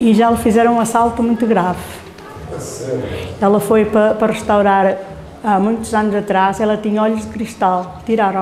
e já lhe fizeram um assalto muito grave. Ela foi para, para restaurar há muitos anos atrás, ela tinha olhos de cristal, tiraram